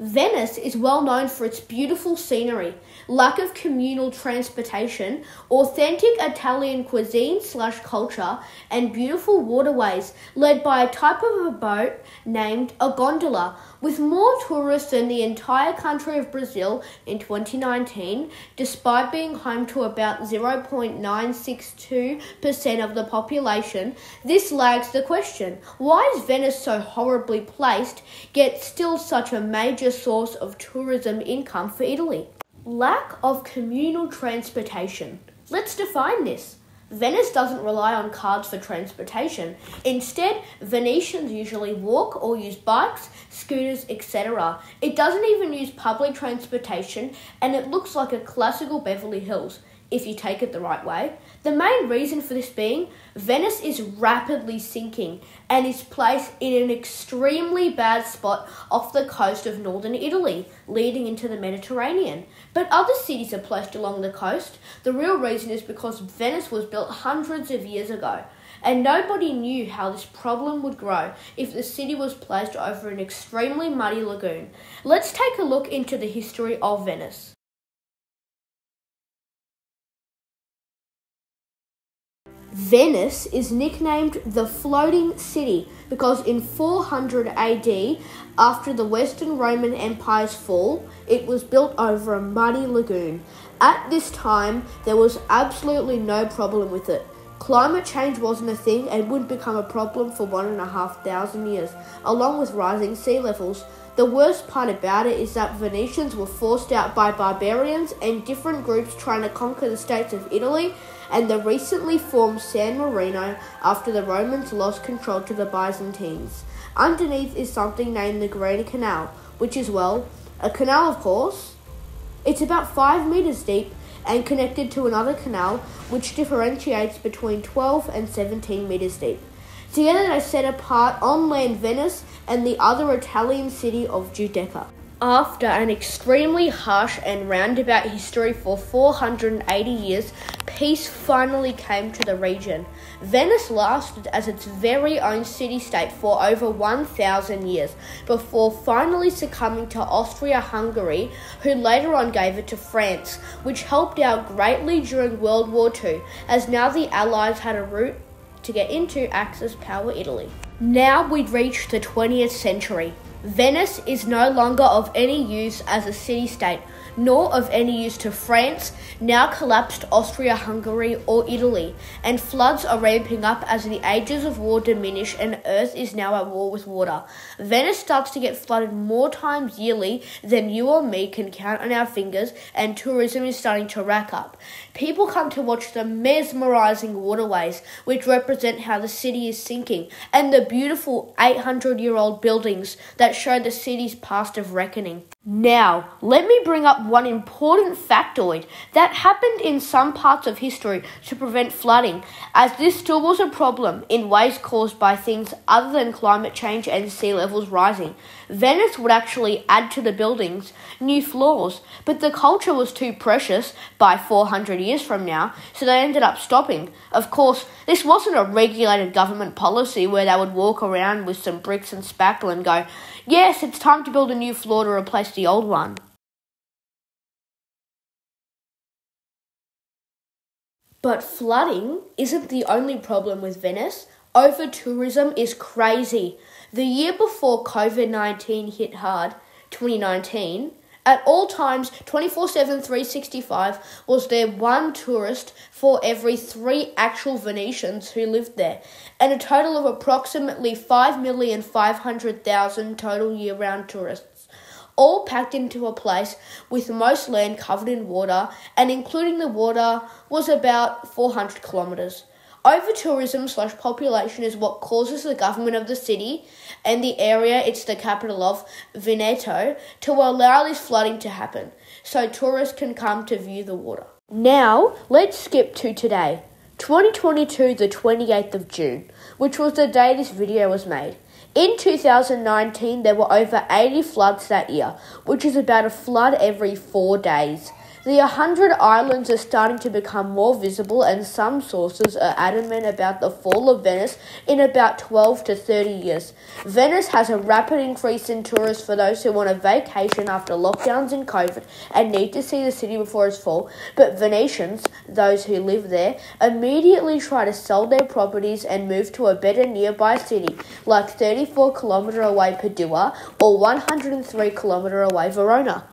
Venice is well known for its beautiful scenery, lack of communal transportation, authentic Italian cuisine slash culture, and beautiful waterways led by a type of a boat named a gondola. With more tourists than the entire country of Brazil in 2019, despite being home to about 0.962% of the population, this lags the question why is Venice so horribly placed, yet still such a major source of tourism income for Italy? Lack of communal transportation. Let's define this. Venice doesn't rely on cars for transportation. Instead, Venetians usually walk or use bikes, scooters, etc. It doesn't even use public transportation and it looks like a classical Beverly Hills if you take it the right way. The main reason for this being Venice is rapidly sinking and is placed in an extremely bad spot off the coast of northern Italy, leading into the Mediterranean. But other cities are placed along the coast. The real reason is because Venice was built hundreds of years ago. And nobody knew how this problem would grow if the city was placed over an extremely muddy lagoon. Let's take a look into the history of Venice. Venice is nicknamed the Floating City because in 400 AD, after the Western Roman Empire's fall, it was built over a muddy lagoon. At this time, there was absolutely no problem with it. Climate change wasn't a thing and wouldn't become a problem for one and a half thousand years, along with rising sea levels. The worst part about it is that Venetians were forced out by barbarians and different groups trying to conquer the states of Italy and the recently formed San Marino after the Romans lost control to the Byzantines. Underneath is something named the Grand Canal, which is, well, a canal, of course. It's about 5 meters deep and connected to another canal which differentiates between 12 and 17 meters deep. Together they set apart on land Venice and the other Italian city of Giudecca. After an extremely harsh and roundabout history for 480 years, peace finally came to the region. Venice lasted as its very own city state for over 1,000 years before finally succumbing to Austria Hungary, who later on gave it to France, which helped out greatly during World War II, as now the Allies had a route to get into Axis power Italy. Now we'd reached the 20th century. Venice is no longer of any use as a city state, nor of any use to France, now collapsed Austria Hungary, or Italy, and floods are ramping up as the ages of war diminish and Earth is now at war with water. Venice starts to get flooded more times yearly than you or me can count on our fingers, and tourism is starting to rack up. People come to watch the mesmerizing waterways, which represent how the city is sinking, and the beautiful 800 year old buildings that show the city's past of reckoning. Now, let me bring up one important factoid that happened in some parts of history to prevent flooding, as this still was a problem in ways caused by things other than climate change and sea levels rising. Venice would actually add to the buildings new floors, but the culture was too precious by 400 years from now, so they ended up stopping. Of course, this wasn't a regulated government policy where they would walk around with some bricks and spackle and go, Yes, it's time to build a new floor to replace the old one. But flooding isn't the only problem with Venice. Over tourism is crazy. The year before COVID 19 hit hard, 2019, at all times, 24 7, 365, was there one tourist for every three actual Venetians who lived there, and a total of approximately 5,500,000 total year round tourists, all packed into a place with most land covered in water, and including the water was about 400 kilometres. Over tourism slash population is what causes the government of the city and the area it's the capital of, Veneto, to allow this flooding to happen so tourists can come to view the water. Now, let's skip to today, 2022, the 28th of June, which was the day this video was made. In 2019, there were over 80 floods that year, which is about a flood every four days. The 100 Islands are starting to become more visible, and some sources are adamant about the fall of Venice in about 12 to 30 years. Venice has a rapid increase in tourists for those who want a vacation after lockdowns and COVID and need to see the city before its fall, but Venetians, those who live there, immediately try to sell their properties and move to a better nearby city, like 34 kilometre away Padua or 103 kilometre away Verona.